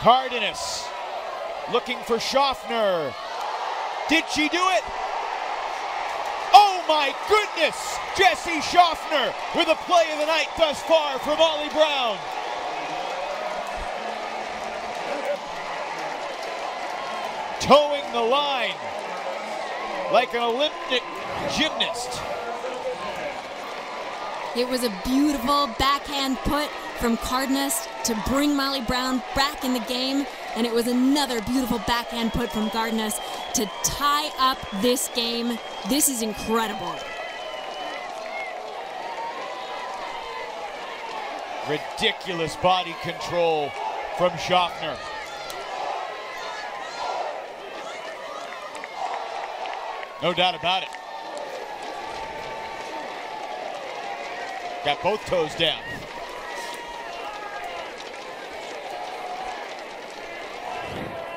Cardenas looking for Shofner. Did she do it? Oh my goodness! Jesse Shofner with a play of the night thus far for Molly Brown. Toeing the line like an Olympic gymnast. It was a beautiful backhand put from Cardenas to bring Molly Brown back in the game, and it was another beautiful backhand put from Cardenas to tie up this game. This is incredible. Ridiculous body control from Shofner. No doubt about it. Got both toes down.